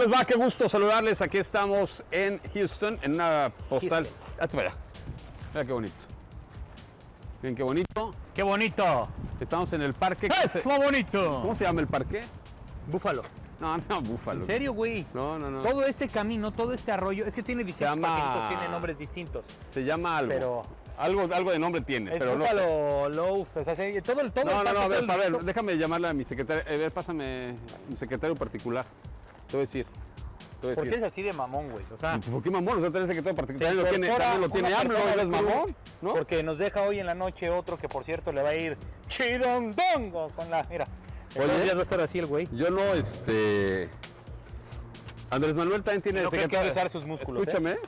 les va? Qué gusto saludarles. Aquí estamos en Houston, en una postal. Hazte para allá. Mira qué bonito. Miren qué bonito. ¡Qué bonito! Estamos en el parque. ¿qué ¡Es lo bonito! ¿Cómo se llama el parque? Búfalo. No, no se llama Búfalo. ¿En serio, güey? No, no, no. Todo este camino, todo este arroyo, es que tiene distintos llama- tiene nombres distintos. Se llama algo. Pero- Algo, algo de nombre tiene, Es pero no. Búfalo Loaf, o sea, todo el todo No, el no, no, a ver, a déjame llamarle a mi secretario. A ver, pásame mi secretario particular. Te voy a decir. Te voy a ¿Por qué es así de mamón, güey? O sea, ¿Por qué mamón? O sea, tener secretario se particular. También lo tiene, también lo tiene AMLO, persona ¿no al es crew, mamón? ¿No? Porque nos deja hoy en la noche otro que, por cierto, le va a ir chidondongo con la... Mira, Oye. días va a estar así el güey. Yo no, este. Andrés Manuel también tiene No creo que secretario. besar sus músculos, ¿eh?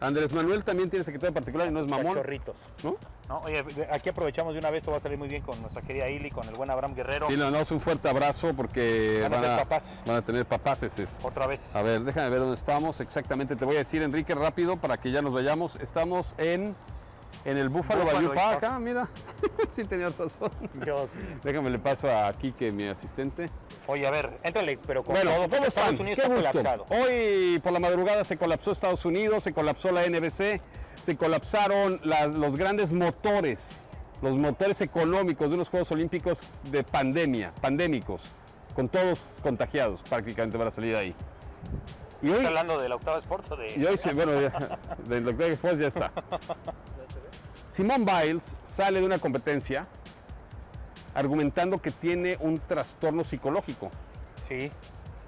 Andrés Manuel también tiene secretario particular y no es mamón. Cachorritos. ¿No? ¿no? Oye, aquí aprovechamos de una vez, esto va a salir muy bien con nuestra querida Ili, con el buen Abraham Guerrero. Sí, le damos un fuerte abrazo porque Van a van a, papás. van a tener papás ese. Otra vez. A ver, déjame ver dónde estamos exactamente. Te voy a decir, Enrique, rápido para que ya nos vayamos. Estamos en, en el Buffalo, Buffalo Bayou Park. Ah, mira. sí, tenías razón. Dios mío. Déjame le paso a Kike, mi asistente. Oye, a ver, éntrale, pero con Bueno, todo, ¿cómo están? Estados Unidos Qué está gusto. colapsado. Hoy por la madrugada se colapsó Estados Unidos, se colapsó la NBC, se colapsaron la- los grandes motores, los motores económicos de unos Juegos Olímpicos de pandemia, pandémicos, con todos contagiados prácticamente para salir de ahí. Y hoy, ¿Estás hablando de la octava Sports o de...? y hoy se- bueno, ya, del Dr. Express ya está. Simone Biles sale de una competencia argumentando que tiene un trastorno psicológico, Sí,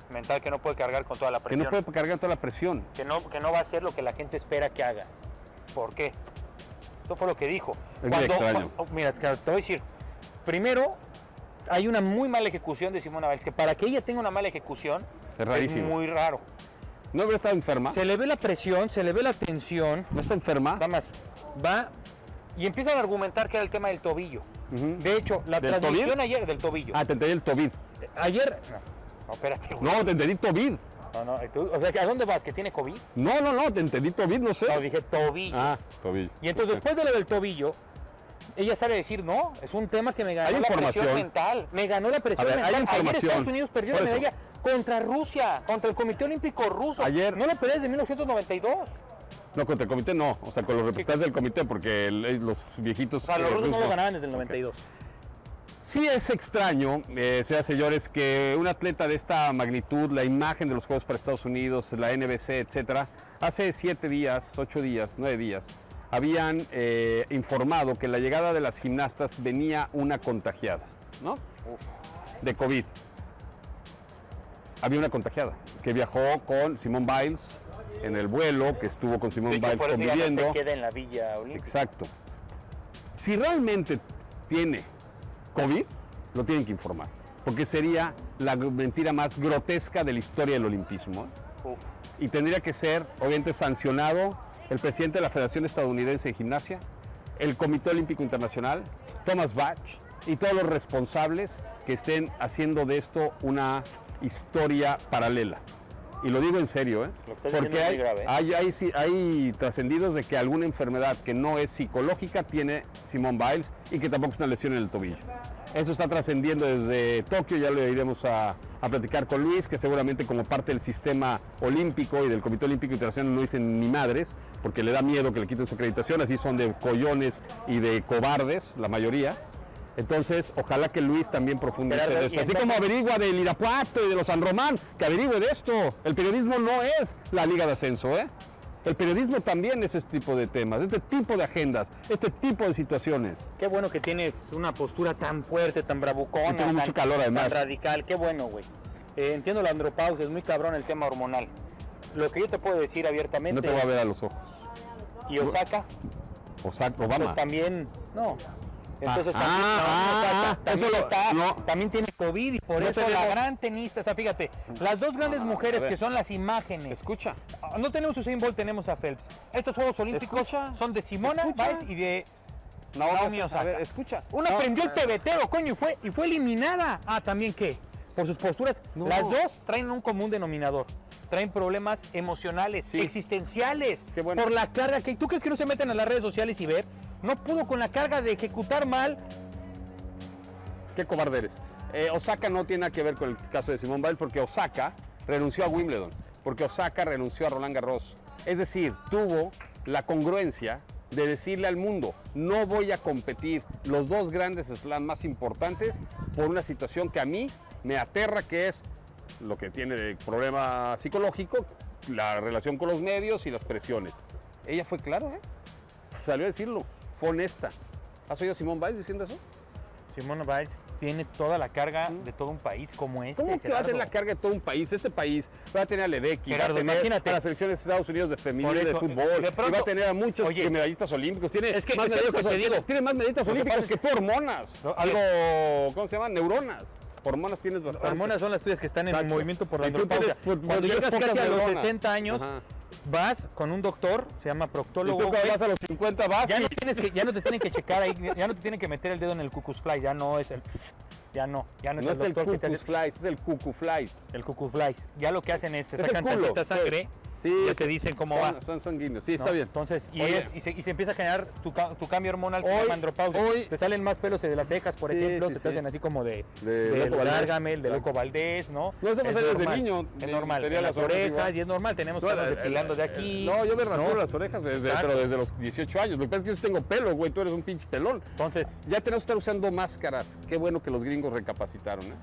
mental que no puede cargar con toda la que presión. no puede cargar toda la presión. que no, que no va a hacer lo que la gente espera que haga. ¿Por qué? Eso fue lo que dijo. Es extraño. oh, mira, te voy a decir, primero, hay una muy mala ejecución de Simona Biles, que para que ella tenga una mala ejecución Es rarísimo. muy raro. ¿No habría estado enferma? Se le ve la presión, se le ve la tensión, ¿No está enferma? nada más, va y empiezan a argumentar que era el tema del tobillo. De hecho, la ¿Del transmisión tobillo? ayer del tobillo. Ah, te entendí el COVID. Ayer, no, no, espérate, güey. No, te entendí COVID. No, no, tú- o sea, ¿a dónde vas? ¿Que tiene COVID? No, no, no, te entendí COVID, no sé. No, dije tobillo. Ah, tobillo. Y entonces después de lo del tobillo, ella sabe decir, no, es un tema que me ganó la presión mental. Me ganó la presión ver, hay mental. Ayer. Estados Unidos perdió la medalla contra Rusia, contra el Comité Olímpico Ruso. Ayer- No la perdió desde 1992. No, contra el comité no. O sea, con los representantes del comité, porque el- los viejitos. O sea, los eh, rusos no lo ganaban desde el 92. Sí es extraño, eh, señoras y señores, que un atleta de esta magnitud, la imagen de los Juegos para Estados Unidos, la NBC, etcétera, hace siete días, ocho días, nueve días, habían eh, informado que la llegada de las gimnastas venía una contagiada, ¿no? De COVID. Había una contagiada que viajó con Simone Biles en el vuelo, que estuvo con hecho, Biles por eso ya no conviviendo. se queda en la Villa Olímpica. Exacto. Si realmente tiene COVID, lo tienen que informar, porque sería la mentira más grotesca de la historia del olimpismo. ¿eh? Uf. Y tendría que ser, obviamente, sancionado el presidente de la Federación Estadounidense de Gimnasia, el Comité Olímpico Internacional, Thomas Bach y todos los responsables que estén haciendo de esto una historia paralela. Y lo digo en serio, ¿eh? Porque hay, grave, ¿eh? hay, hay, hay trascendidos de que alguna enfermedad que no es psicológica tiene Simone Biles y que tampoco es una lesión en el tobillo. Eso está trascendiendo desde Tokio, ya lo iremos a, a platicar con Luis, que seguramente como parte del sistema olímpico y del Comité Olímpico Internacional no dicen ni madres, porque le da miedo que le quiten su acreditación, así son de collones y de cobardes, la mayoría. Entonces, ojalá que Luis también profundice de esto. Así como averigua del Irapuato y de los San Román, que averigüe de esto. El periodismo no es la liga de ascenso, ¿eh? El periodismo también es este tipo de temas, este tipo de agendas, este tipo de situaciones. Qué bueno que tienes una postura tan fuerte, tan bravucona, tiene mucho tan, calor, además. tan radical. Qué bueno, güey. Eh, entiendo la andropausia, es muy cabrón el tema hormonal. Lo que yo te puedo decir abiertamente No te voy a ver a los ojos. y Osaka, O sea, pues Obama. también, no. Entonces Ah, también, ah, ah, también, está, no. también tiene COVID y por No eso la gran tenista, o sea, fíjate, las dos grandes mujeres que son las imágenes. Escucha. Ah, No tenemos a Usain Bolt, tenemos a Phelps. Estos Juegos Olímpicos Escucha. son de Simona. Biles y de Naomi Naomi Osaka. A ver, escucha. Una prendió el eh, pebetero, coño, y fue, y fue eliminada. Ah, ¿también qué? Por sus posturas. No. Las dos traen un común denominador. Traen problemas emocionales, Sí. existenciales. Qué bueno. Por la carga que... ¿Tú crees que no se meten a las redes sociales y ver? No pudo con la carga de ejecutar mal. Qué cobarde eres. Eh, Osaka no tiene nada que ver con el caso de Simón Biles porque Osaka renunció a Wimbledon, porque Osaka renunció a Roland Garros. Es decir, tuvo la congruencia de decirle al mundo, no voy a competir los dos grandes slams más importantes por una situación que a mí me aterra, que es lo que tiene de problema psicológico, la relación con los medios y las presiones. Ella fue clara, ¿eh? salió a decirlo, fue honesta. ¿Has oído a Simón Biles diciendo eso? Simone Biles tiene toda la carga de todo un país como este. ¿Cómo que va a tener Gerardo. la carga de todo un país? Este país va a tener a Ledecky, va a Gerardo, tener imagínate. a las selecciones de Estados Unidos de femenil, de fútbol, de y pronto- va a tener a muchos Oye, medallistas olímpicos. Tiene es que- más es que medallistas digo. tiene más medallistas Lo que que tú hormonas. No, Algo, ¿cómo se llama? Neuronas. Hormonas tienes bastante. Hormonas son las tuyas que están en Exacto. movimiento por la Y andropausia. pues, Cuando llegas casi a los neuronas. 60 años, Ajá. Vas con un doctor, se llama Y proctólogo. tú cuando güey, vas a los 50 vas ya y- no tienes que, ya no te tienen que checar ahí, ya no te tienen que meter el dedo en el cucus fly, ya no es el ya no, ya no es No el es el doctor que te hace flies, es el cucu flies. el cucus flies. Ya lo que hacen es te Es el sacan culo, tantita sangre, Sí, ya sí. te dicen cómo son, va. Son sanguíneos, sí, ¿no? está bien. Entonces, y, es, y, se, y se empieza a generar tu, tu cambio hormonal, se Hoy- llama andropausia. hoy- te salen más pelos de las cejas, por Sí, ejemplo, sí, te sí. hacen así como de, De de Loco Valdés. Gargamel, de Claro. Loco Valdés, ¿no? No, eso me Es sale desde niño, Es normal, en las las orejas y es normal, tenemos No, que estarnos el- depilando de el- aquí. No, yo me rasuro ¿no? las orejas pero desde los 18 años. Lo que pasa es que yo sí tengo pelo, güey. Tú eres un pinche pelón. Entonces, Ya tenemos que estar usando máscaras. Qué bueno que los gringos recapacitaron, ¿eh?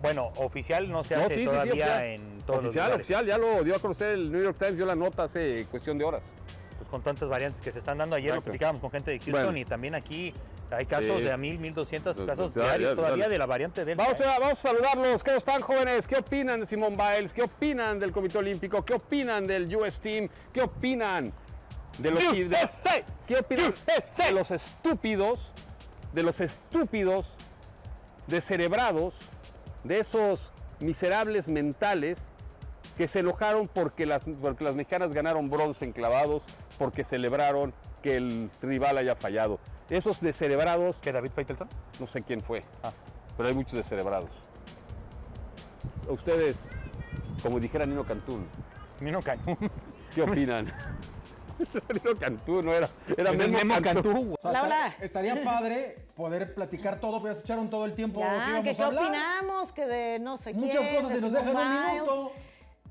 bueno, oficial no se No, hace sí, sí, sí, todavía oficial. en todos Oficial, los oficial. Ya lo dio a conocer el New York Times, dio la nota hace cuestión de horas. Pues con tantas variantes que se están dando. Ayer lo Exacto. platicábamos con gente de Houston Bueno. y también aquí hay casos Sí. de a mil, mil doscientos Ya, casos ya, diarios ya, todavía dale. de la variante Delta. Vamos ¿eh? a, vamos a saludarlos. ¿Cómo están, jóvenes? ¿Qué opinan de Simone Biles? ¿Qué opinan del Comité Olímpico? ¿Qué opinan del US Team? ¿Qué opinan de los, de- USA, ¿Qué opinan de los estúpidos, de los estúpidos, descerebrados, de esos miserables mentales que se enojaron porque las, porque las mexicanas ganaron bronce en clavados, porque celebraron que el rival haya fallado? Esos descerebrados, ¿Que David Feitelson? no sé quién fue, Ah. pero hay muchos descerebrados. Ustedes, como dijera Nino Cantún, Mino Cañón. ¿qué opinan? Nino Cantún, no era, era Memo, Memo Cantú. Cantú. O sea, Hola, hola. Estaría padre poder platicar todo, pero ya se echaron todo el tiempo que Ya, íbamos que a qué hablar. opinamos, que de no sé Muchas quién, cosas se nos dejan un minuto.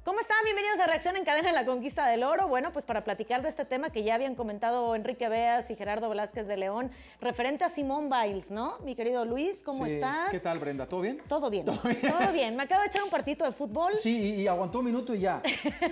¿Cómo están? Bienvenidos a Reacción en Cadena en la Conquista del Oro. Bueno, pues para platicar de este tema que ya habían comentado Enrique Beas y Gerardo Velázquez de León, referente a Simone Biles, ¿no? Mi querido Luis, ¿cómo Sí, estás? ¿Qué tal, Brenda? ¿Todo bien? Todo bien, ¿Todo bien? todo bien. Me acabo de echar un partito de fútbol. Sí, y, y aguantó un minuto y ya.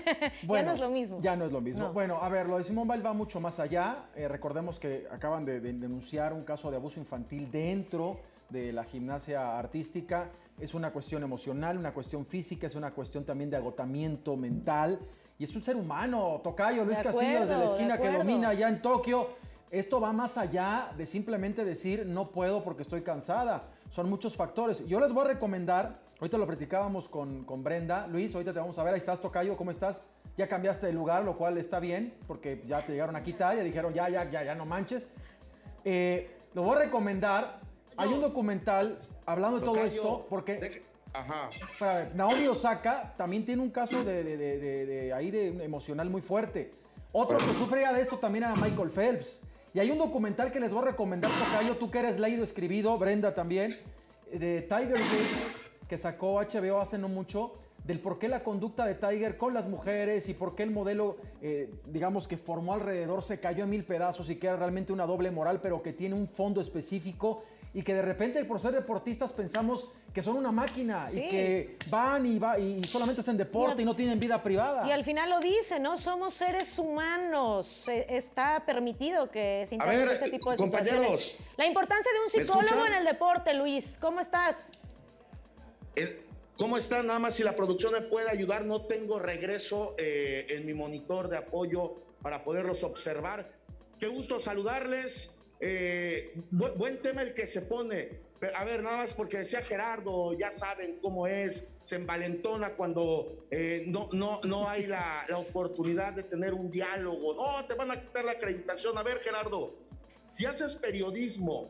no es lo mismo. Ya no es lo mismo. No. Bueno, a ver, lo de Simón Biles va mucho más allá. Eh, recordemos que acaban de, de denunciar un caso de abuso infantil dentro de la gimnasia artística. Es una cuestión emocional, una cuestión física, es una cuestión también de agotamiento mental. Y es un ser humano, Tocayo, Luis De Castillo desde la acuerdo, de esquina que acuerdo. domina allá en Tokio. Esto va más allá de simplemente decir no puedo porque estoy cansada. Son muchos factores. Yo les voy a recomendar, ahorita lo platicábamos con, con Brenda. Luis, ahorita te vamos a ver. Ahí estás, Tocayo, ¿cómo estás? Ya cambiaste de lugar, lo cual está bien, porque ya te llegaron a quitar, ya dijeron ya, ya, ya, ya no manches. Eh, lo voy a recomendar. Hay un documental hablando de todo Tocayo, esto, porque deje- Ajá. para Naomi Osaka también tiene un caso de, de- de- de- ahí de emocional muy fuerte. Otro que sufre ya de esto también era Michael Phelps. Y hay un documental que les voy a recomendar, Tocayo, tú que eres leído, escribido, Brenda también, de Tiger Woods, que sacó HBO hace no mucho, del por qué la conducta de Tiger con las mujeres y por qué el modelo, eh, digamos, que formó alrededor se cayó en mil pedazos y que era realmente una doble moral, pero que tiene un fondo específico y que de repente por ser deportistas pensamos que son una máquina Sí. y que van y, va, y solamente hacen deporte Y no tienen vida privada. Y al final lo dice, ¿no? Somos seres humanos. Eh, Está permitido que se A ver, intenten ese tipo de compañeros. situaciones. La importancia de un ¿Me psicólogo en el deporte, Luis. ¿Cómo estás? Es- ¿Cómo está? Nada más si la producción me puede ayudar. No tengo regreso eh, en mi monitor de apoyo para poderlos observar. Qué gusto saludarles. Eh, bu- buen tema el que se pone. A ver, nada más porque decía Gerardo, ya saben cómo es, se envalentona cuando eh, no, no, no hay la, la oportunidad de tener un diálogo. No, te van a quitar la acreditación. A ver, Gerardo, si haces periodismo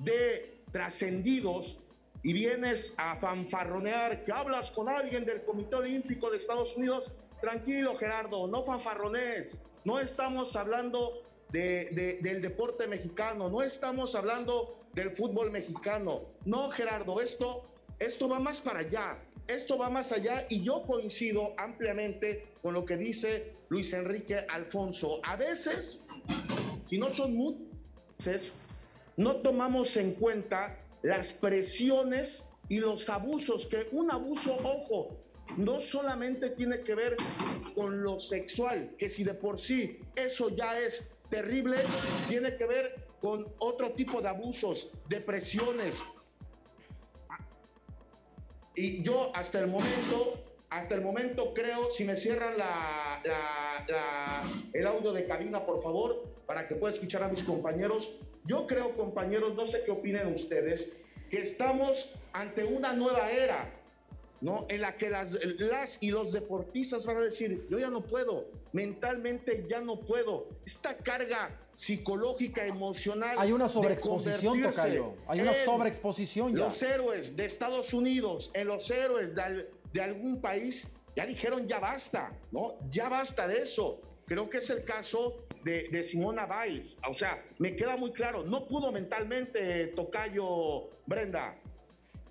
de trascendidos y vienes a fanfarronear que hablas con alguien del Comité Olímpico de Estados Unidos, tranquilo Gerardo, no fanfarronees. No estamos hablando de- de- del deporte mexicano, no estamos hablando del fútbol mexicano. No, Gerardo, esto, esto va más para allá. esto va más allá y yo coincido ampliamente con lo que dice Luis Enrique Alfonso. A veces, si no son muchas, no tomamos en cuenta las presiones y los abusos, que un abuso, ojo, no solamente tiene que ver con lo sexual, que si de por sí eso ya es terrible, tiene que ver con otro tipo de abusos, depresiones. Y yo hasta el momento, hasta el momento creo, si me cierran la, el audio de cabina, por favor, para que pueda escuchar a mis compañeros, yo creo, compañeros, no sé qué opinen ustedes, que estamos ante una nueva era, ¿no? En la que las, las y los deportistas van a decir, yo ya no puedo, mentalmente ya no puedo. Esta carga psicológica, emocional. Hay una sobreexposición, Tocayo. Hay una sobreexposición ya. Los héroes de Estados Unidos, en los héroes de, de algún país, ya dijeron ya basta, ¿no? Ya basta de eso. Creo que es el caso de, de, Simona Biles. O sea, me queda muy claro, no pudo mentalmente, Tocayo Brenda.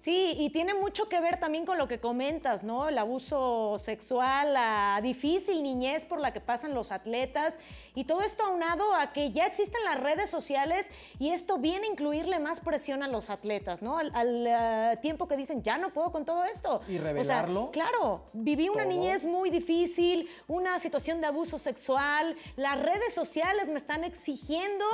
Sí, y tiene mucho que ver también con lo que comentas, ¿no? El abuso sexual, la difícil niñez por la que pasan los atletas y todo esto aunado a que ya existen las redes sociales y esto viene a incluirle más presión a los atletas, ¿no? Al, eh, tiempo que dicen, ya no puedo con todo esto. Y revelarlo. claro, viví una niñez muy difícil, una situación de abuso sexual, las redes sociales me están exigiendo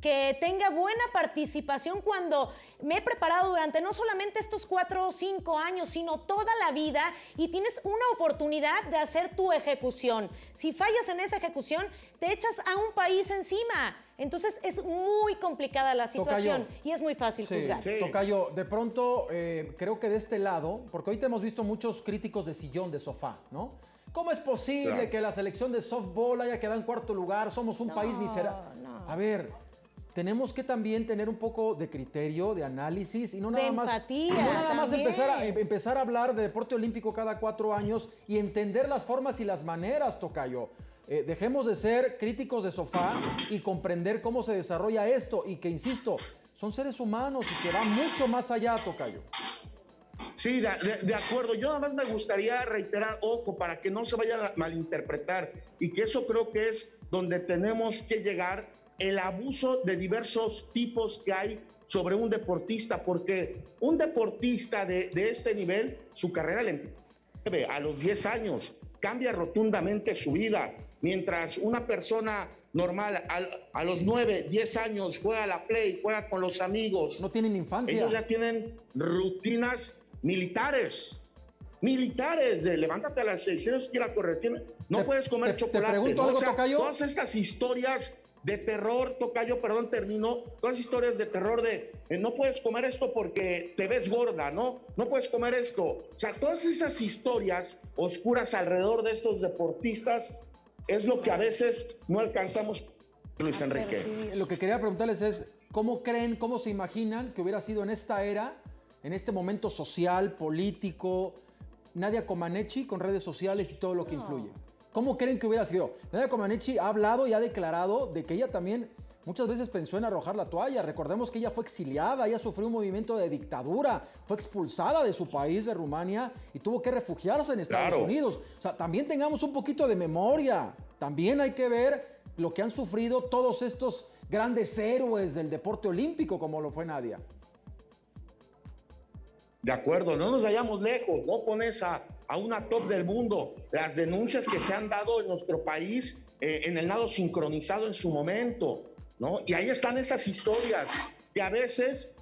que tenga buena participación cuando me he preparado durante no solamente estos cuatro o cinco años, sino toda la vida y tienes una oportunidad de hacer tu ejecución. Si fallas en esa ejecución, te echas a un país encima. Entonces es muy complicada la situación y es muy fácil juzgar. Tocayo, de pronto eh, creo que de este lado, porque ahorita hemos visto muchos críticos de sillón, de sofá, ¿no? ¿Cómo es posible que la selección de softball haya quedado en cuarto lugar? Somos un país miserable. A ver, tenemos que también tener un poco de criterio, de análisis y no nada más, nada más empezar, a, empezar a hablar de deporte olímpico cada cuatro años y entender las formas y las maneras, Tocayo. Eh, dejemos de ser críticos de sofá y comprender cómo se desarrolla esto y que, insisto, son seres humanos y que van mucho más allá, Tocayo. Sí, de, de, acuerdo. Yo nada más me gustaría reiterar, ojo, para que no se vaya a malinterpretar y que eso creo que es donde tenemos que llegar el abuso de diversos tipos que hay sobre un deportista, porque un deportista de, este nivel, su carrera le a los 10 años, cambia rotundamente su vida, mientras una persona normal a, los 9, 10 años juega la play, juega con los amigos. No tienen infancia. Ellos ya tienen rutinas militares. Militares, de levántate a las 600 que la correr. No puedes comer chocolate. Te pregunto todas estas historias de terror, Tocayo, perdón, terminó, todas historias de terror de eh, no puedes comer esto porque te ves gorda, ¿no? No puedes comer esto. O sea, todas esas historias oscuras alrededor de estos deportistas es lo que a veces no alcanzamos, Luis Enrique. Lo que quería preguntarles es, ¿cómo creen, cómo se imaginan que hubiera sido en esta era, en este momento social, político, Nadia Comaneci con redes sociales y todo lo que influye? ¿Cómo creen que hubiera sido? Nadia Comaneci ha hablado y ha declarado de que ella también muchas veces pensó en arrojar la toalla. Recordemos que ella fue exiliada, ella sufrió un movimiento de dictadura, fue expulsada de su país, de Rumania, y tuvo que refugiarse en Estados Unidos. O sea, también tengamos un poquito de memoria. También hay que ver lo que han sufrido todos estos grandes héroes del deporte olímpico, como lo fue Nadia. De acuerdo, no nos vayamos lejos, no pones a a una top del mundo. Las denuncias que se han dado en nuestro país eh, en el nado sincronizado en su momento, ¿no? Y ahí están esas historias que a veces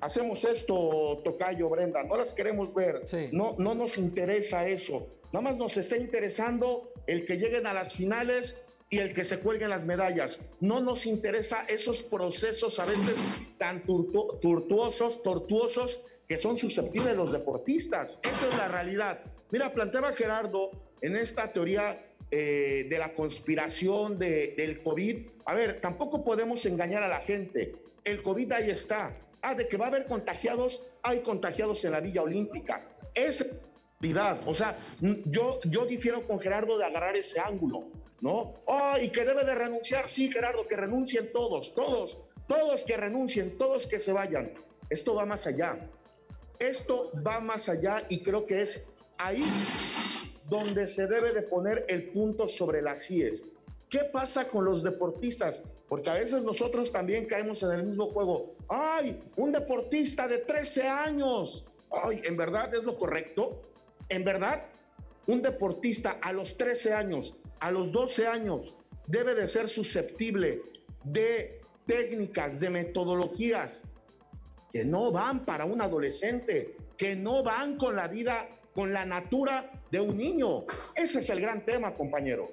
hacemos esto, Tocayo, Brenda, no las queremos ver, no, no nos interesa eso. Nada más nos está interesando el que lleguen a las finales y el que se cuelguen las medallas. No nos interesa esos procesos a veces tan tortuosos, tortuosos que son susceptibles los deportistas. Esa es la realidad. Mira, planteaba Gerardo en esta teoría eh, de la conspiración de, del COVID. A ver, tampoco podemos engañar a la gente. El COVID ahí está. Ah, de que va a haber contagiados, hay contagiados en la Villa Olímpica. Es realidad. O sea, yo, yo difiero con Gerardo de agarrar ese ángulo. ¿No? Oh, y que debe de renunciar, sí, Gerardo, que renuncien todos, todos, todos que renuncien, todos que se vayan. Esto va más allá. Esto va más allá y creo que es ahí donde se debe de poner el punto sobre las IES. ¿Qué pasa con los deportistas? Porque a veces nosotros también caemos en el mismo juego. ¡Ay! Un deportista de 13 años. ¡Ay! ¿En verdad es lo correcto? ¿En verdad? Un deportista a los 13 años, a los 12 años, debe de ser susceptible de técnicas, de metodologías que no van para un adolescente, que no van con la vida, con la natura de un niño. Ese es el gran tema, compañeros.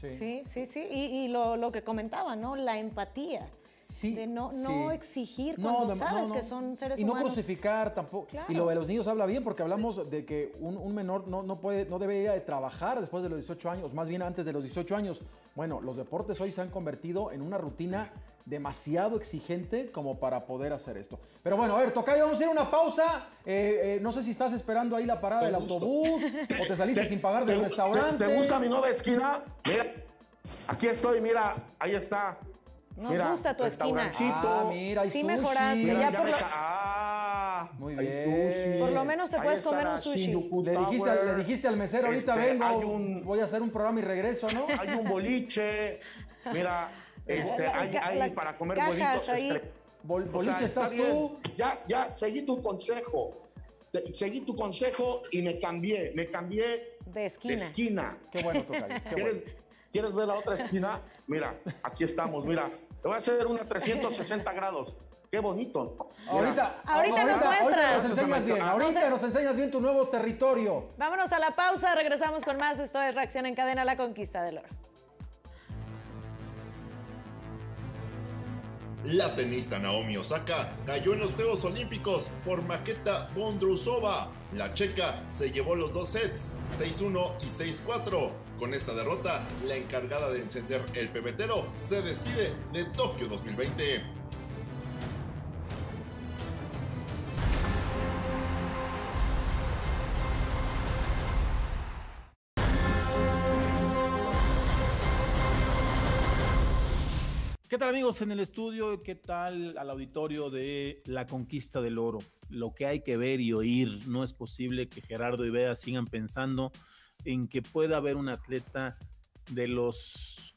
Sí, sí, sí. Y, lo, lo, que comentaba, ¿no? La empatía. Sí, de no, no exigir cuando sabes que son seres humanos. Y no crucificar tampoco. Y lo de los niños habla bien porque hablamos de que un, menor no, no, puede, no debe ir a trabajar después de los 18 años, más bien antes de los 18 años. Bueno, los deportes hoy se han convertido en una rutina demasiado exigente como para poder hacer esto. Pero bueno, a ver, Tocayo, vamos a ir a una pausa. Eh, eh, no sé si estás esperando ahí la parada del autobús o te saliste sin pagar del restaurante. Te, gusta mi nueva esquina? Mira, aquí estoy, mira, ahí está. Nos gusta tu esquina. Ah, mira, hay sí sushi. mejoraste. ya por lo... Ah, Muy bien. Por lo menos te puedes comer un sushi. Le dijiste, al, le dijiste al mesero, ahorita Este, vengo, hay un- voy a hacer un programa y regreso, ¿no? Hay un boliche. Mira, este, La- hay, la- hay la- para comer bolitos. ahí. estre- Bol- O sea, boliche está estás bien. tú. Ya, ya, seguí tu consejo. Te- seguí tu consejo y me cambié. Me cambié De de esquina. Qué bueno, Tocayo. Qué bueno. ¿Quieres, ¿Quieres ver la otra esquina? Mira, aquí estamos, mira. Te voy a hacer una 360 grados. Qué bonito. Ahorita, Ahorita nos ahorita muestras. nos enseñas bien. Ah, Ahorita nos enseñas bien tu nuevo territorio. Vámonos a la pausa, regresamos con más. Esto es Reacción en Cadena, la conquista del oro. La tenista Naomi Osaka cayó en los Juegos Olímpicos por Maketa Bondrusova. La checa se llevó los dos sets, 6-1 y 6-4. Con esta derrota, la encargada de encender el pebetero se despide de Tokio 2020. ¿Qué tal amigos en el estudio? ¿Qué tal al auditorio de La Conquista del Oro? Lo que hay que ver y oír. No es posible que Gerardo y Bea sigan pensando en que pueda haber un atleta de los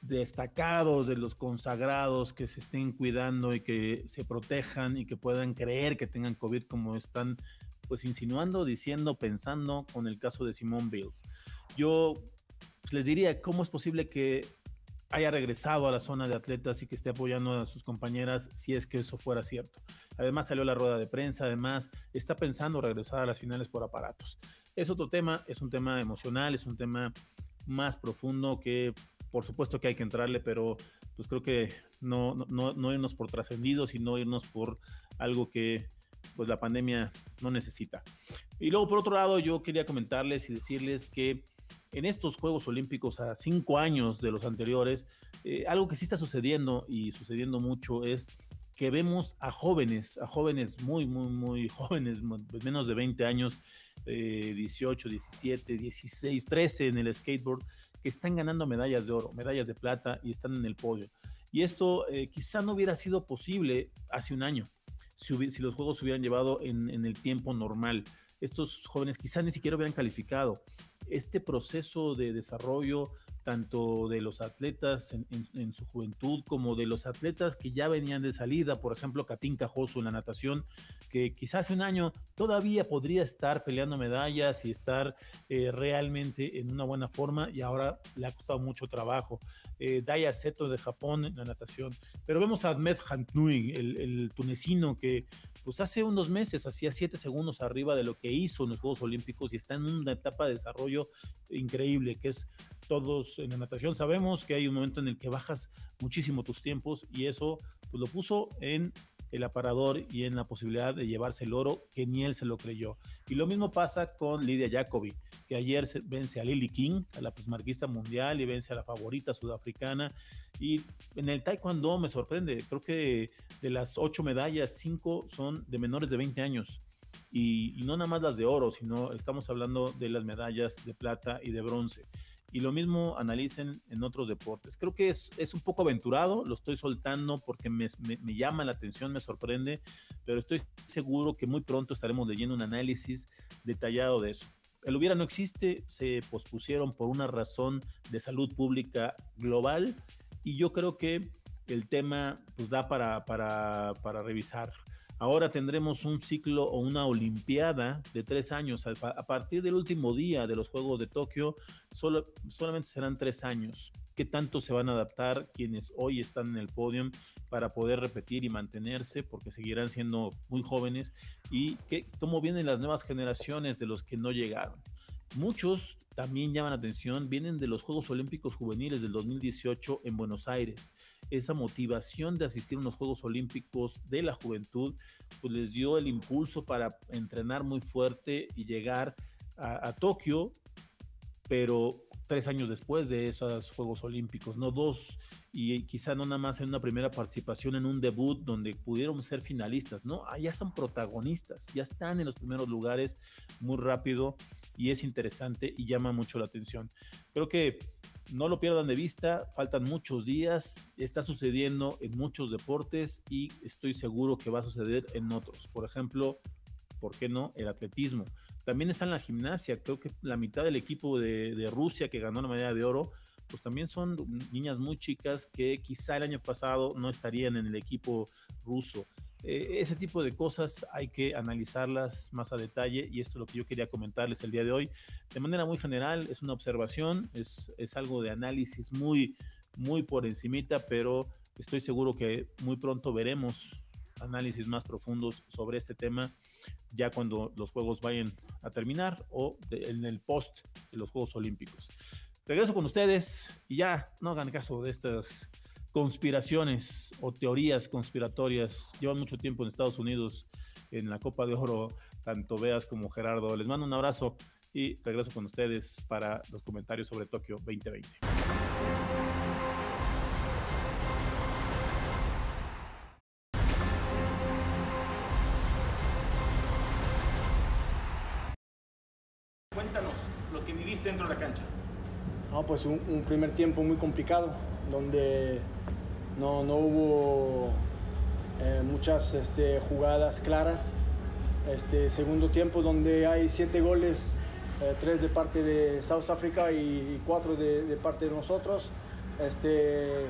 destacados, de los consagrados que se estén cuidando y que se protejan y que puedan creer que tengan COVID como están pues insinuando, diciendo, pensando con el caso de Simone Bills. Yo pues, les diría, ¿cómo es posible que haya regresado a la zona de atletas y que esté apoyando a sus compañeras si es que eso fuera cierto. Además salió la rueda de prensa, además está pensando regresar a las finales por aparatos. Es otro tema, es un tema emocional, es un tema más profundo que por supuesto que hay que entrarle, pero pues creo que no, no, no irnos por trascendidos y no irnos por algo que pues la pandemia no necesita. Y luego por otro lado yo quería comentarles y decirles que en estos Juegos Olímpicos a cinco años de los anteriores, eh, algo que sí está sucediendo y sucediendo mucho es que vemos a jóvenes, a jóvenes muy, muy, muy jóvenes, menos de 20 años, eh, 18, 17, 16, 13 en el skateboard, que están ganando medallas de oro, medallas de plata y están en el podio. Y esto eh, quizá no hubiera sido posible hace un año, si, los Juegos se hubieran llevado en el tiempo normal estos jóvenes quizás ni siquiera hubieran calificado. Este proceso de desarrollo, tanto de los atletas en, su juventud como de los atletas que ya venían de salida, por ejemplo, Katín Cajoso en la natación, que quizás hace un año todavía podría estar peleando medallas y estar eh, realmente en una buena forma y ahora le ha costado mucho trabajo. Eh, Daya Seto de Japón en la natación, pero vemos a Ahmed Hantnui, el, el tunecino que pues hace unos meses hacía siete segundos arriba de lo que hizo en los Juegos Olímpicos y está en una etapa de desarrollo increíble, que es todos en la natación sabemos que hay un momento en el que bajas muchísimo tus tiempos y eso pues lo puso en el aparador y en la posibilidad de llevarse el oro que ni él se lo creyó. Y lo mismo pasa con Lidia Jacobi, que ayer vence a Lily King, a la plusmarquista mundial, y vence a la favorita sudafricana. Y en el taekwondo me sorprende, creo que de las ocho medallas, cinco son de menores de 20 años. Y no nada más las de oro, sino estamos hablando de las medallas de plata y de bronce. Y lo mismo analicen en otros deportes. Creo que es, es un poco aventurado, lo estoy soltando porque me, me, llama la atención, me sorprende, pero estoy seguro que muy pronto estaremos leyendo un análisis detallado de eso. El hubiera no existe, se pospusieron por una razón de salud pública global y yo creo que el tema pues, da para, para, para revisar. Ahora tendremos un ciclo o una olimpiada de tres años. A partir del último día de los Juegos de Tokio, solo, solamente serán tres años. ¿Qué tanto se van a adaptar quienes hoy están en el podio para poder repetir y mantenerse? Porque seguirán siendo muy jóvenes. ¿Y qué, cómo vienen las nuevas generaciones de los que no llegaron? Muchos también llaman atención, vienen de los Juegos Olímpicos Juveniles del 2018 en Buenos Aires esa motivación de asistir a unos Juegos Olímpicos de la juventud, pues les dio el impulso para entrenar muy fuerte y llegar a, Tokio, pero tres años después de esos Juegos Olímpicos, no dos, y quizá no nada más en una primera participación en un debut donde pudieron ser finalistas, no, ah, ya son protagonistas, ya están en los primeros lugares muy rápido y es interesante y llama mucho la atención. Creo que no lo pierdan de vista, faltan muchos días, está sucediendo en muchos deportes y estoy seguro que va a suceder en otros. Por ejemplo, ¿por qué no? El atletismo. También está en la gimnasia, creo que la mitad del equipo de, Rusia que ganó la medalla de oro, pues también son niñas muy chicas que quizá el año pasado no estarían en el equipo ruso. Eh, ese tipo de cosas hay que analizarlas más a detalle y esto es lo que yo quería comentarles el día de hoy. De manera muy general, es una observación, es, es algo de análisis muy, muy por encimita, pero estoy seguro que muy pronto veremos análisis más profundos sobre este tema ya cuando los Juegos vayan a terminar o en el post de los Juegos Olímpicos. Regreso con ustedes y ya no hagan caso de estas conspiraciones o teorías conspiratorias. Llevan mucho tiempo en Estados Unidos en la Copa de Oro, tanto Veas como Gerardo. Les mando un abrazo y regreso con ustedes para los comentarios sobre Tokio 2020. No, pues un primer tiempo muy complicado, donde no, no hubo eh, muchas este, jugadas claras. Este segundo tiempo donde hay siete goles, eh, tres de parte de South Africa y cuatro de, parte de nosotros. Este,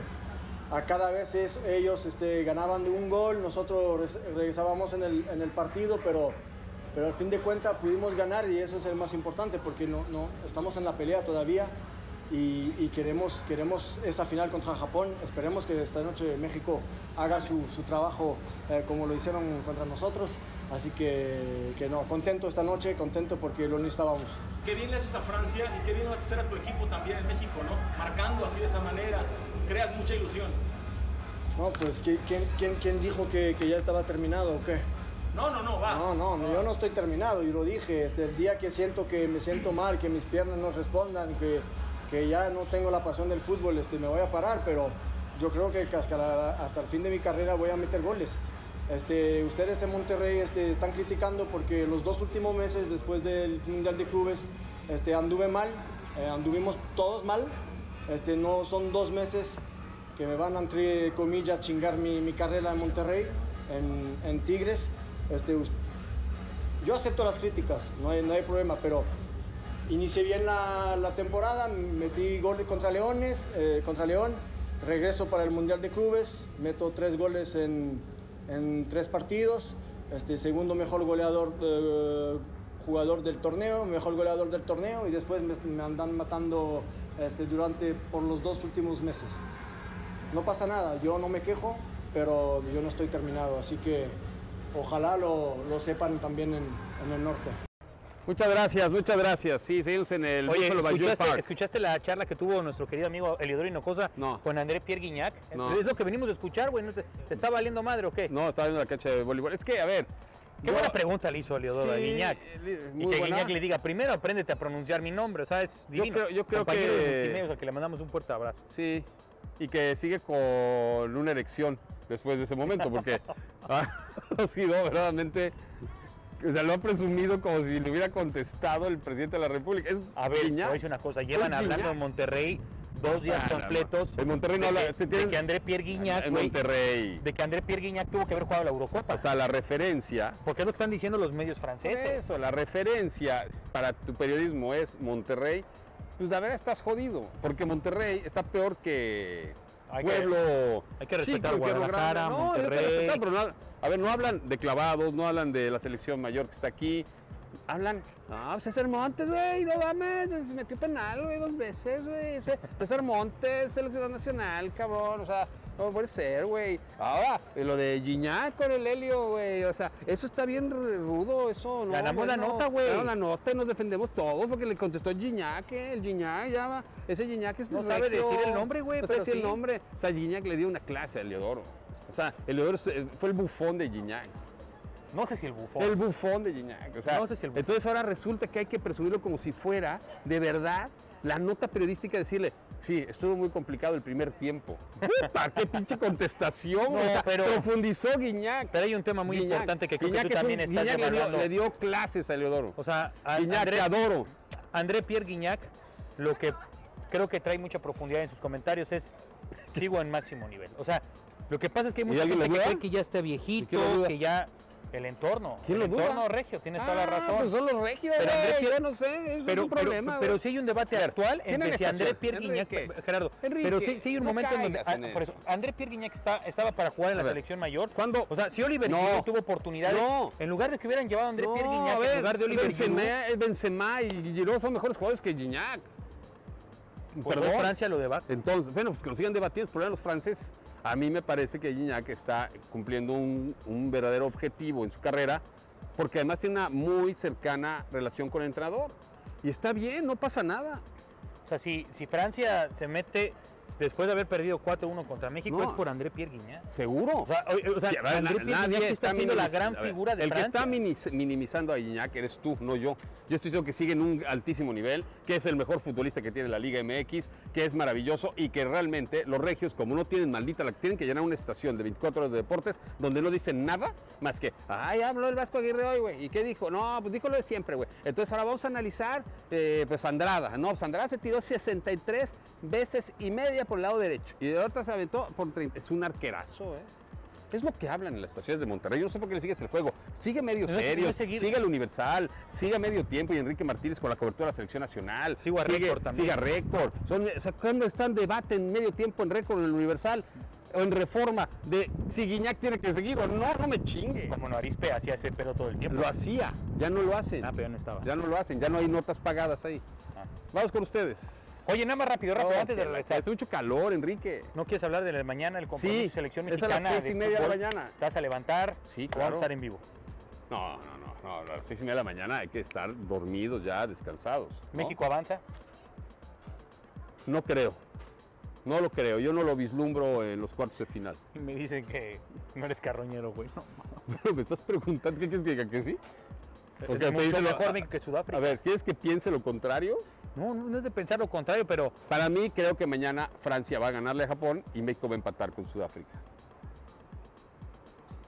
a cada vez ellos este, ganaban de un gol, nosotros regresábamos en el, en el partido, pero, pero al fin de cuentas pudimos ganar y eso es el más importante porque no, no, estamos en la pelea todavía y, queremos, queremos esa final contra Japón. Esperemos que esta noche México haga su, su trabajo eh, como lo hicieron contra nosotros. Así que, que, no, contento esta noche, contento porque lo necesitábamos. Qué bien le haces a Francia y qué bien le vas a hacer a tu equipo también en México, ¿no? Marcando así de esa manera, creas mucha ilusión. No, pues ¿quién, quién, quién dijo que, que, ya estaba terminado o qué? No, no, no, va. No, no, no, yo no estoy terminado, y lo dije, este, el día que siento que me siento mal, que mis piernas no respondan, que que ya no tengo la pasión del fútbol, este, me voy a parar, pero yo creo que hasta, el fin de mi carrera voy a meter goles. Este, ustedes en Monterrey este, están criticando porque los dos últimos meses después del Mundial de Clubes este, anduve mal, eh, anduvimos todos mal. Este, no son dos meses que me van a, entre comillas, chingar mi, mi carrera en Monterrey, en, en Tigres. Este, yo acepto las críticas, no hay, no hay problema, pero Inicié bien la, temporada, metí goles contra Leones, eh, contra León, regreso para el Mundial de Clubes, meto tres goles en, tres partidos, este, segundo mejor goleador, eh, jugador del torneo, mejor goleador del torneo y después me, andan matando este, durante por los dos últimos meses. No pasa nada, yo no me quejo, pero yo no estoy terminado, así que ojalá lo, sepan también en el norte. Muchas gracias, muchas gracias. Sí, seguimos en el Oye, ¿escuchaste, ¿escuchaste la charla que tuvo nuestro querido amigo Eliodoro Hinojosa no. con André Pierre Guignac? Es lo que venimos a escuchar, güey. ¿Te, está valiendo madre o qué? No, estaba viendo la cancha de voleibol. Es que, a ver... Qué buena pregunta le hizo Eliodoro a Guignac. y que Guignac le diga, primero apréndete a pronunciar mi nombre, ¿sabes? Divino. Yo creo, yo creo que... De que le mandamos un fuerte abrazo. Sí, y que sigue con una erección después de ese momento, porque ha sido verdaderamente O sea, lo ha presumido como si le hubiera contestado el presidente de la República. Es a ver, voy a decir una cosa. Llevan hablando en Monterrey dos días ah, completos. En Monterrey no habla. De, de, que André Pierre Guignac. En Monterrey. De que André Pierre Guignac tuvo que haber jugado la Eurocopa. O sea, la referencia. Porque es lo que están diciendo los medios franceses. eso, la referencia para tu periodismo es Monterrey. Pues de verdad estás jodido. Porque Monterrey está peor que. Pueblo. hay que respetar Guadalajara, Monterrey. a ver, no hablan de clavados, no hablan de la selección mayor que está aquí, hablan. No, César Montes, güey, no mames, se metió penal, güey, dos veces, güey. César Montes, selección nacional, cabrón, o sea, no puede ser, güey. Ahora, lo de Gignac con el Helio, güey, o sea, eso está bien rudo, eso, ¿no? Ganamos la nota, güey. Ganamos la nota y nos defendemos todos porque le contestó Gignac, ¿eh? el Gignac ya va, ese Gignac es No sabe decir el nombre, güey, No sabe decir el nombre. O sea, Gignac le dio una clase a Leodoro. O sea, el Leodoro fue el bufón de Gignac. No sé si el bufón. El bufón de Gignac. O sea, no sé si el bufón. Entonces ahora resulta que hay que presumirlo como si fuera de verdad la nota periodística decirle, sí, estuvo muy complicado el primer tiempo. ¡Puta, qué pinche contestación! No, pero, profundizó Guiñac. Pero hay un tema muy importante que creo que tú también estás Guiñac le dio, le dio, clases a Leodoro. O sea, a Guiñac, André, adoro. André Pierre Guiñac, lo que creo que trae mucha profundidad en sus comentarios es, sigo en máximo nivel. O sea, lo que pasa es que hay mucha gente que cree que ya está viejito, que ya el entorno. ¿Quién el lo entorno regio, tienes toda la ah, razón. Pues son los regios, pero André yo no sé, eso pero, es un problema. Pero, pero, sí hay un debate actual entre si André Pierre Guignac, Gerardo, Enrique, pero sí, sí, hay un momento en donde, ah, por eso, André Pierre Guignac está, estaba para jugar en la selección mayor. ¿Cuándo? O sea, si Oliver no. tuvo oportunidades, no. en lugar de que hubieran llevado a André Pierre Guignac, en lugar de Oliver Benzema, Benzema y Giroud son mejores jugadores que Guignac. Pues Perdón. Francia lo debate. Entonces, bueno, pues que lo sigan debatiendo, por los franceses. A mí me parece que Gignac está cumpliendo un, un verdadero objetivo en su carrera porque además tiene una muy cercana relación con el entrenador. Y está bien, no pasa nada. O sea, si, si Francia se mete después de haber perdido 4-1 contra México, es por André Pierre Guignac. ¿Seguro? O sea, o sea André Pierre Guignac está siendo la gran figura de El Francia. que está minimizando a Guignac eres tú, no yo. Yo estoy diciendo que sigue en un altísimo nivel, que es el mejor futbolista que tiene la Liga MX, que es maravilloso y que realmente los regios, como no tienen maldita la tienen que llenar una estación de 24 horas de deportes donde no dicen nada más que, ay, habló el Vasco Aguirre hoy, güey. ¿Y qué dijo? No, pues dijo lo de siempre, güey. Entonces ahora vamos a analizar, eh, pues Andrada. No, pues Andrada se tiró 63 veces y media por el lado derecho. Y de otra se aventó por 30. Es un arquerazo, ¿eh? Es lo que hablan en las estaciones de Monterrey. Yo no sé por qué le sigues el juego. Sigue medio serio, sigue el Universal, sigue medio tiempo y Enrique Martínez con la cobertura de la selección nacional. Sigue a récord también. Sigue a récord. Son, cuando están debate en medio tiempo en récord en el Universal o en reforma de si Guiñac tiene que seguir o no, no me chingue. Como no Arispe hacía ese pedo todo el tiempo. Lo hacía, ya no lo hacen. Ah, pero no estaba. Ya no lo hacen, ya no hay notas pagadas ahí. Ah. Vamos con ustedes. Oye, nada más rápido, rápido, antes de regresar. Hace mucho calor, Enrique. ¿No quieres hablar de la mañana, el compromiso de selección mexicana? Es a las seis y media de la mañana. ¿Te vas a levantar? Sí, claro. Vamos a estar en vivo. No, no, no, no. A las seis y media de la mañana hay que estar dormidos ya, descansados. ¿México avanza? No creo. No lo creo. Yo no lo vislumbro en los cuartos de final. Me dicen que no eres carroñero, güey. me estás preguntando, ¿qué quieres que diga que sí? Porque me dice mejor México que Sudáfrica. A ver, ¿quieres que piense lo contrario? No, no es de pensar lo contrario, pero... Para mí creo que mañana Francia va a ganarle a Japón y México va a empatar con Sudáfrica.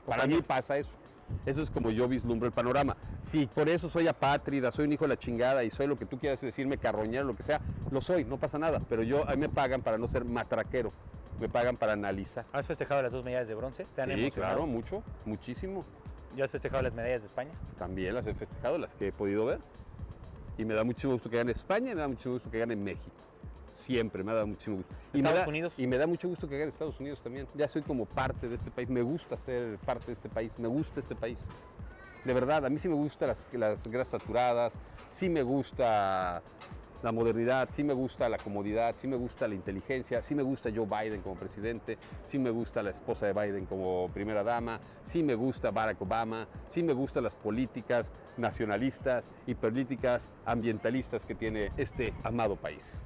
Para mí pasa eso. Eso es como yo vislumbro el panorama. Si por eso soy apátrida, soy un hijo de la chingada y soy lo que tú quieras decirme, carroñero, lo que sea, lo soy, no pasa nada. Pero yo, a mí me pagan para no ser matraquero, me pagan para analizar. ¿Has festejado las dos medallas de bronce? sí, claro, mucho, muchísimo. ¿Ya has festejado las medallas de España? También las he festejado, las que he podido ver. Y me da mucho gusto que gane España y me da mucho gusto que gane México. Siempre me ha dado mucho gusto. Y ¿Estados me Unidos? Y me da mucho gusto que gane Estados Unidos también. Ya soy como parte de este país. Me gusta ser parte de este país. Me gusta este país. De verdad, a mí sí me gustan las, las grasas saturadas. Sí me gusta la modernidad, sí me gusta la comodidad, sí me gusta la inteligencia, sí me gusta Joe Biden como presidente, sí me gusta la esposa de Biden como primera dama, sí me gusta Barack Obama, sí me gustan las políticas nacionalistas y políticas ambientalistas que tiene este amado país.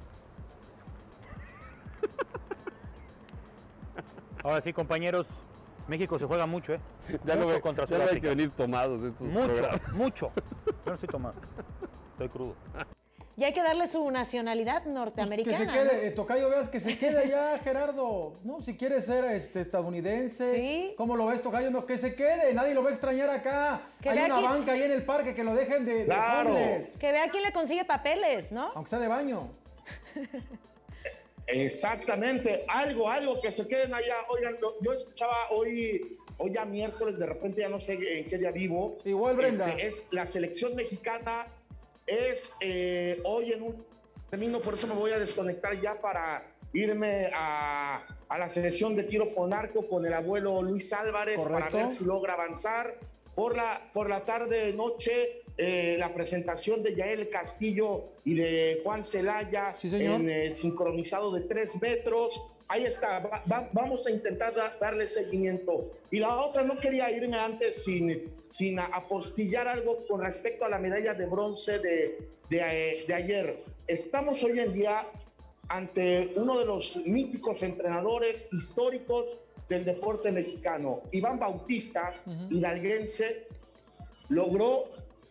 Ahora sí, compañeros, México se juega mucho, ¿eh? Ya mucho no, contra ya no hay que venir tomados de estos Mucho, mucho. Yo no estoy tomado, estoy crudo. Y hay que darle su nacionalidad norteamericana. Pues que se quede, eh, Tocayo, veas que se quede ya, Gerardo. No, si quiere ser este, estadounidense. Sí. ¿Cómo lo ves, Tocayo? No, que se quede, nadie lo va a extrañar acá. Hay una banca ahí en el parque que lo dejen de, claro. Que vea quién le consigue papeles, ¿no? Aunque sea de baño. Exactamente, algo, algo que se queden allá. Oigan, yo escuchaba hoy hoy ya miércoles, de repente ya no sé en qué día vivo. Igual, Brenda. Este, es la selección mexicana es eh, hoy en un camino, por eso me voy a desconectar ya para irme a, la selección de tiro con arco con el abuelo Luis Álvarez para ver si logra avanzar. Por la, por la tarde, noche, eh, la presentación de Yael Castillo y de Juan Celaya en el sincronizado de tres metros. Ahí está, vamos a intentar darle seguimiento. Y la otra, no quería irme antes sin, sin apostillar algo con respecto a la medalla de bronce de, de, ayer. Estamos hoy en día ante uno de los míticos entrenadores históricos del deporte mexicano. Iván Bautista, hidalguense, logró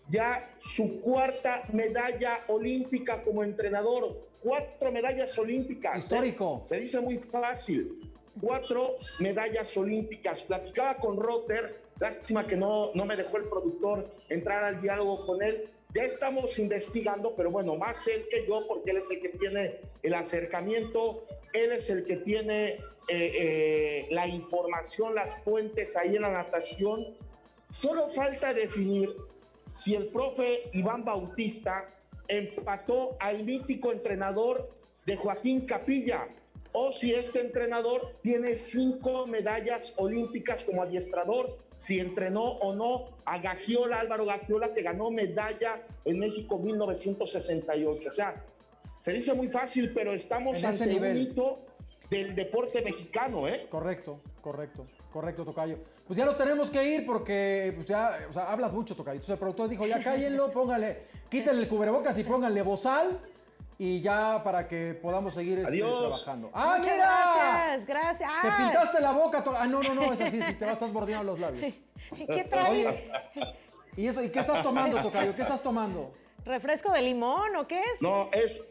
ya su cuarta medalla olímpica como entrenador cuatro medallas olímpicas. ¿eh? Histórico. Se dice muy fácil. Cuatro medallas olímpicas. Platicaba con Rotter, lástima que no, no me dejó el productor entrar al diálogo con él. Ya estamos investigando, pero bueno, más él que yo, porque él es el que tiene el acercamiento, él es el que tiene eh, eh, la información, las fuentes ahí en la natación. Solo falta definir si el profe Iván Bautista empató al mítico entrenador de Joaquín Capilla, o si este entrenador tiene cinco medallas olímpicas como adiestrador, si entrenó o no a Gagiola, Álvaro Gagiola, que ganó medalla en México 1968. O sea, se dice muy fácil, pero estamos ante un hito del deporte mexicano, ¿eh? Correcto, correcto, correcto, Tocayo. Pues ya lo tenemos que ir porque pues ya, o sea, hablas mucho, Tocayo. Entonces el productor dijo, ya cállenlo, póngale quítenle el cubrebocas y pónganle bozal y ya para que podamos seguir este, trabajando. ¡Ah, Muchas Gracias, gracias. Te ah. pintaste la boca. Ah, no, no, no, es así, si te vas, estás bordeando los labios. ¿Qué traes? ¿y, eso, ¿Y qué estás tomando, Tocayo? ¿Qué estás tomando? ¿Refresco de limón o qué es? No, es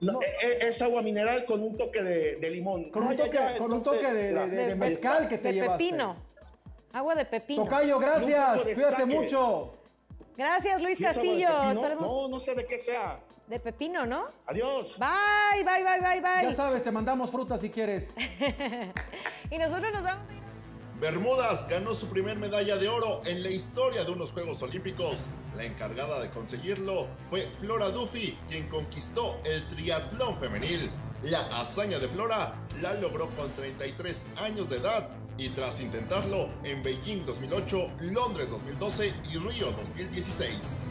no, Es, agua mineral con un toque de, limón. Con un toque, con un toque de, mezcal que te de pepino. Agua de pepino. Tocayo, gracias. Cuídate mucho. Gracias, Luis Castillo. No, no sé de qué sea. De pepino, ¿no? Adiós. Bye, bye, bye, bye, bye. Ya sabes, te mandamos fruta si quieres. y nosotros nos vamos Bermudas ganó su primer medalla de oro en la historia de unos Juegos Olímpicos. La encargada de conseguirlo fue Flora Duffy, quien conquistó el triatlón femenil. La hazaña de Flora la logró con 33 años de edad y tras intentarlo en Beijing 2008, Londres 2012 y Río 2016.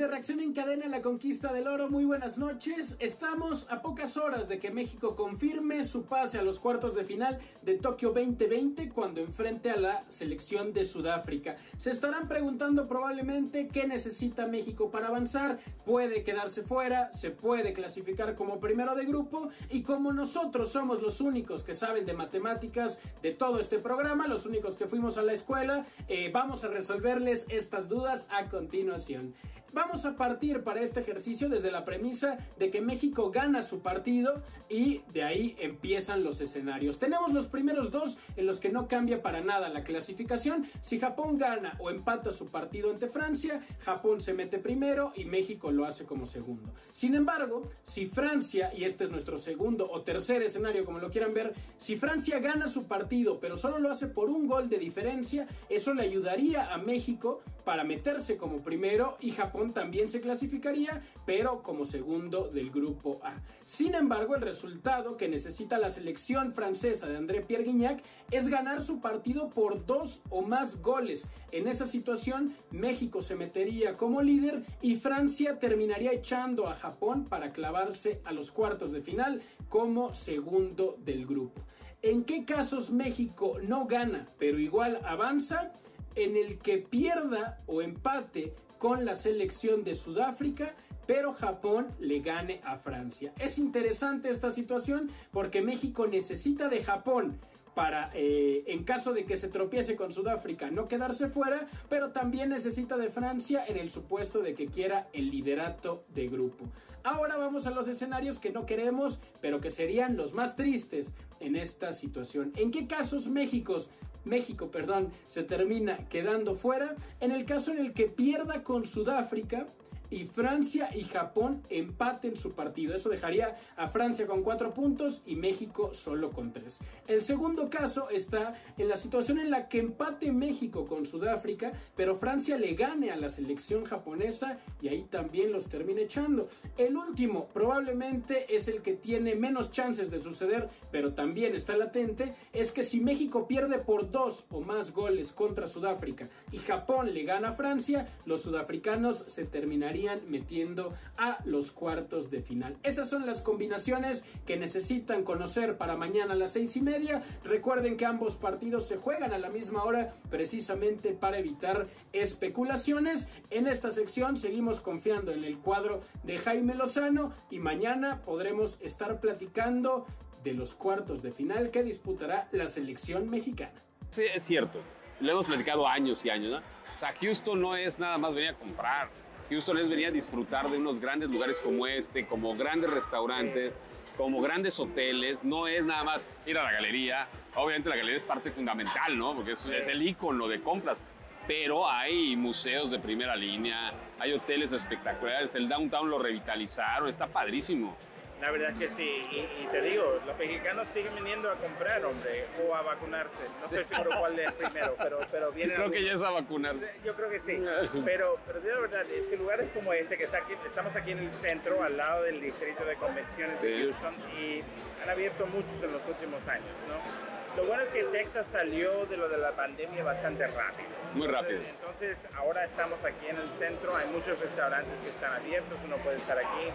De Reacción en Cadena en la Conquista del Oro, muy buenas noches. Estamos a pocas horas de que México confirme su pase a los cuartos de final de Tokio 2020 cuando enfrente a la selección de Sudáfrica. Se estarán preguntando probablemente qué necesita México para avanzar. Puede quedarse fuera, se puede clasificar como primero de grupo y como nosotros somos los únicos que saben de matemáticas de todo este programa, los únicos que fuimos a la escuela, eh, vamos a resolverles estas dudas a continuación. Vamos a partir para este ejercicio desde la premisa de que México gana su partido y de ahí empiezan los escenarios. Tenemos los primeros dos en los que no cambia para nada la clasificación. Si Japón gana o empata su partido ante Francia, Japón se mete primero y México lo hace como segundo. Sin embargo, si Francia, y este es nuestro segundo o tercer escenario como lo quieran ver, si Francia gana su partido pero solo lo hace por un gol de diferencia, eso le ayudaría a México para meterse como primero y Japón también se clasificaría, pero como segundo del grupo A. Sin embargo, el resultado que necesita la selección francesa de André Pierre Guignac es ganar su partido por dos o más goles. En esa situación, México se metería como líder y Francia terminaría echando a Japón para clavarse a los cuartos de final como segundo del grupo. ¿En qué casos México no gana, pero igual avanza? en el que pierda o empate con la selección de Sudáfrica, pero Japón le gane a Francia. Es interesante esta situación porque México necesita de Japón para, eh, en caso de que se tropiece con Sudáfrica, no quedarse fuera, pero también necesita de Francia en el supuesto de que quiera el liderato de grupo. Ahora vamos a los escenarios que no queremos, pero que serían los más tristes en esta situación. ¿En qué casos México, México, perdón, se termina quedando fuera? En el caso en el que pierda con Sudáfrica, y Francia y Japón empaten su partido. Eso dejaría a Francia con cuatro puntos y México solo con tres. El segundo caso está en la situación en la que empate México con Sudáfrica, pero Francia le gane a la selección japonesa y ahí también los termine echando. El último probablemente es el que tiene menos chances de suceder, pero también está latente, es que si México pierde por dos o más goles contra Sudáfrica y Japón le gana a Francia, los sudafricanos se terminarían metiendo a los cuartos de final. Esas son las combinaciones que necesitan conocer para mañana a las seis y media. Recuerden que ambos partidos se juegan a la misma hora precisamente para evitar especulaciones. En esta sección seguimos confiando en el cuadro de Jaime Lozano y mañana podremos estar platicando de los cuartos de final que disputará la selección mexicana. Sí, es cierto. Lo hemos platicado años y años, ¿no? O sea, Houston no es nada más venir a comprar. Houston es venir a disfrutar de unos grandes lugares como este, como grandes restaurantes, como grandes hoteles. No es nada más ir a la galería. Obviamente la galería es parte fundamental, ¿no? Porque es, es el icono de compras. Pero hay museos de primera línea, hay hoteles espectaculares. El downtown lo revitalizaron, está padrísimo. La verdad que sí, y, te digo, los mexicanos siguen viniendo a comprar, hombre, o a vacunarse. No estoy seguro cuál es primero, pero, pero vienen. Creo que ya es a vacunarse. Yo creo que sí, pero, pero la verdad es que lugares como este, que está aquí, estamos aquí en el centro, al lado del distrito de convenciones de Houston, y han abierto muchos en los últimos años, ¿no? Lo bueno es que Texas salió de lo de la pandemia bastante rápido. Muy rápido. Entonces, ahora estamos aquí en el centro, hay muchos restaurantes que están abiertos, uno puede estar aquí.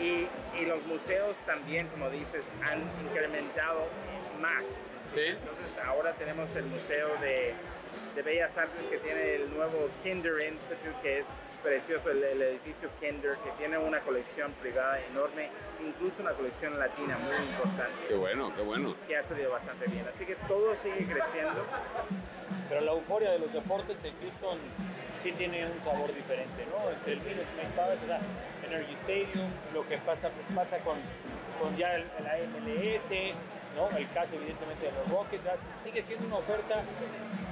Y, y los museos también, como dices, han incrementado más. ¿Sí? Entonces, ahora tenemos el Museo de, de Bellas Artes que tiene el nuevo Kinder Institute, que es precioso el, edificio Kinder, que tiene una colección privada enorme, incluso una colección latina muy importante. Qué bueno, qué bueno. Que ha salido bastante bien. Así que todo sigue creciendo. Pero la euforia de los deportes en Houston sí tiene un sabor diferente, ¿no? El Minute Maid Energy Stadium, lo que pasa, pasa con, con ya el, la MLS, ¿no? El caso evidentemente de los Rockets, sigue siendo una oferta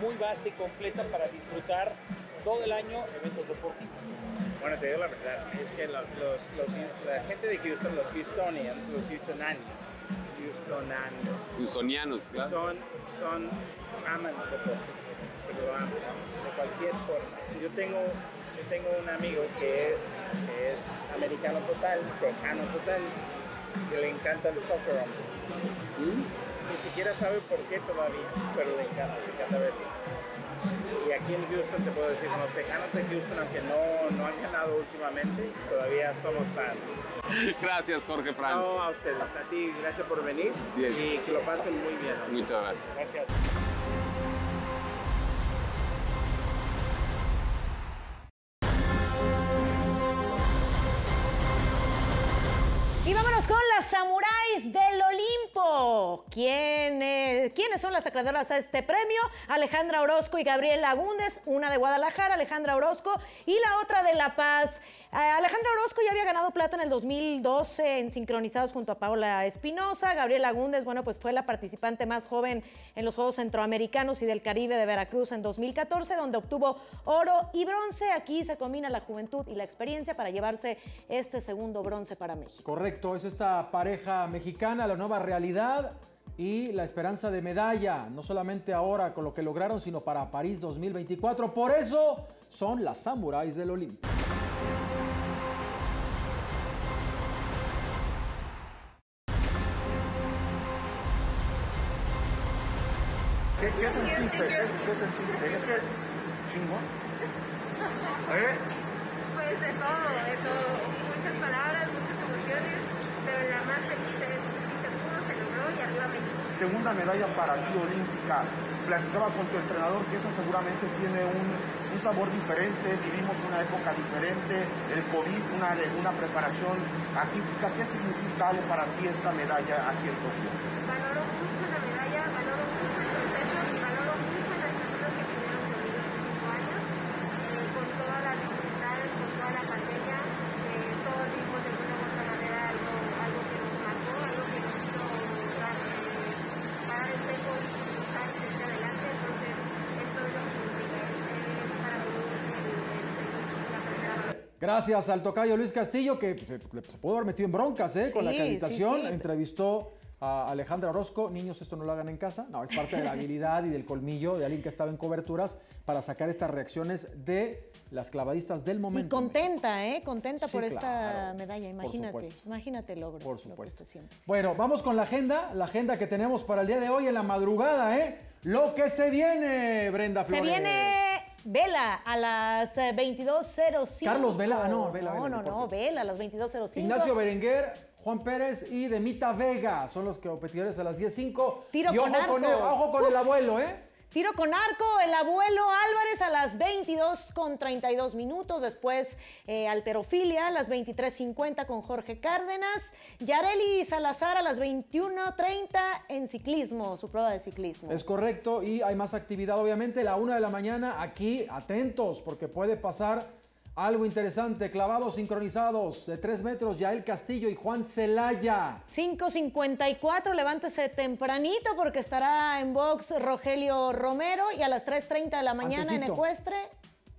muy vasta y completa para disfrutar todo el año eventos deportivos. Bueno, te digo la verdad, es que los, la gente de Houston, los Houstonians, los Houstonanios, Houstonanios, Houstonianos, claro. son, son, aman el deporte, pero lo aman, de cualquier forma. Yo tengo, yo tengo un amigo que es, que es americano total, tejano total, que le encanta el soccer, ¿Mm? Ni siquiera sabe por qué todavía, pero le encanta, le encanta verlo. Y aquí en Houston te puedo decir, los tejanos de Houston, aunque no, no han ganado últimamente, todavía somos fans. Gracias, Jorge Frank. No, a ustedes, a ti, gracias por venir y que lo pasen muy bien. Muchas gracias. Gracias. Y vámonos con samuráis del Olimpo. ¿Quiénes, ¿Quiénes son las acreedoras a este premio? Alejandra Orozco y Gabriela Agúndez, una de Guadalajara, Alejandra Orozco, y la otra de La Paz. Eh, Alejandra Orozco ya había ganado plata en el 2012 en sincronizados junto a Paola Espinosa. Gabriela Agúndez, bueno, pues fue la participante más joven en los Juegos Centroamericanos y del Caribe de Veracruz en 2014, donde obtuvo oro y bronce. Aquí se combina la juventud y la experiencia para llevarse este segundo bronce para México. Correcto, es esta pareja mexicana, la nueva realidad y la esperanza de medalla, no solamente ahora con lo que lograron, sino para París 2024. Por eso son las samuráis del Olimpo. Sentiste? ¿Qué, ¿Qué, sentiste? ¿Es que chingón? ¿Eh? Pues de todo, de todo. Muchas palabras, muchas emociones, pero la más feliz es que pudo, se logró y arriba México. segunda medalla para ti olímpica. Platicaba con tu entrenador que esa seguramente tiene un, un sabor diferente, vivimos una época diferente, el COVID, una, una preparación atípica. ¿Qué significa para ti esta medalla aquí en Tokio? Valoro mucho la medalla, valoro mucho el proceso y valoro mucho las personas que tuvieron conmigo estos cinco años, eh, con todas las dificultades, con toda la pandemia, eh, todos vimos de una u otra manera algo, algo que nos marcó, algo que nos hizo dar, eh, parar el tiempo y buscar y seguir adelante. Entonces, esto es lo que significa, es, es para mí el, el seguir la primera Gracias al tocayo Luis Castillo, que se, se pudo haber metido en broncas ¿eh? con la acreditación. sí, sí. Entrevistó a Alejandra Orozco. Niños, esto no lo hagan en casa. No, es parte de la habilidad y del colmillo de alguien que estaba en coberturas para sacar estas reacciones de las clavadistas del Y momento. contenta, ¿eh? Contenta por esta medalla, imagínate. Imagínate el logro. Por lo supuesto. siente. Bueno, vamos con la agenda, la agenda que tenemos para el día de hoy en la madrugada, ¿eh? Lo que se viene, Brenda Se Flores. viene Vela a las eh, 22.05. Carlos Vela, ah, no, Vela, No, no, no, deporte. Vela a las 22.05. Ignacio Berenguer, Juan Pérez y Demita Vega son los competidores a las 10.05. Tiro y con ojo con, el, arco. ojo con el abuelo, ¿eh? Tiro con arco, el abuelo Álvarez a las 22 con 32 minutos. Después eh, alterofilia a las 23.50 con Jorge Cárdenas. Yareli Salazar a las 21.30 en ciclismo, su prueba de ciclismo. Es correcto y hay más actividad obviamente. La una de la mañana aquí, atentos porque puede pasar algo interesante. Clavados sincronizados de 3 metros, Yael Castillo y Juan Celaya. 5.54, levántese tempranito porque estará en box Rogelio Romero y a las 3.30 de la mañana en. Ecuestre,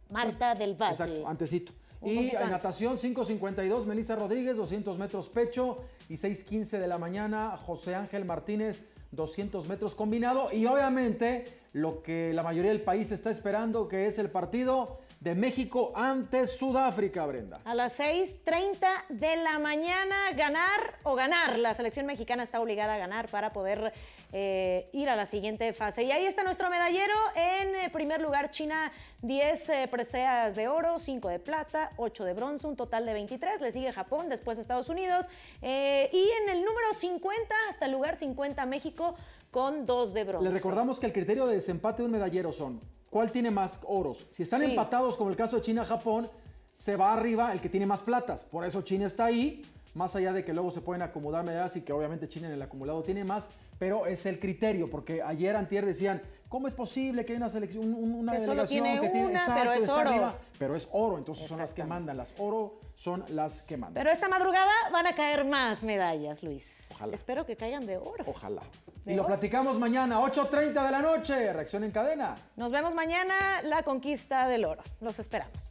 Marta del Valle. Exacto, antecito. Un Y en natación 5.52, Melissa Rodríguez, 200 metros pecho. Y 6.15 de la mañana, José Ángel Martínez, 200 metros combinado. Y obviamente lo que la mayoría del país está esperando, que es el partido de México ante Sudáfrica, Brenda. A las 6.30 de la mañana, ganar o ganar. La selección mexicana está obligada a ganar para poder eh, ir a la siguiente fase. Y ahí está nuestro medallero. En eh, primer lugar, China, 10 eh, preseas de oro, 5 de plata, 8 de bronce, un total de 23. Le sigue Japón, después Estados Unidos. Eh, y en el número 50, hasta el lugar 50, México, con 2 de bronce. Le recordamos que el criterio de desempate de un medallero son cuál tiene más oros. Si están Sí. empatados, como el caso de China-Japón, se va arriba el que tiene más platas. Por eso China está ahí, más allá de que luego se pueden acomodar medallas y que obviamente China en el acumulado tiene más, pero es el criterio, porque ayer antier decían, ¿cómo es posible que hay una selección, un- una Que delegación tiene que tiene una, exacto, pero es está oro? arriba? Pero es oro, entonces son las que mandan. Las oro son las que mandan. Pero esta madrugada van a caer más medallas, Luis. Ojalá. Espero que caigan de oro. Ojalá. ¿De Y lo platicamos mañana, 8.30 de la noche, reacción en cadena. Nos vemos mañana, la conquista del oro. Los esperamos.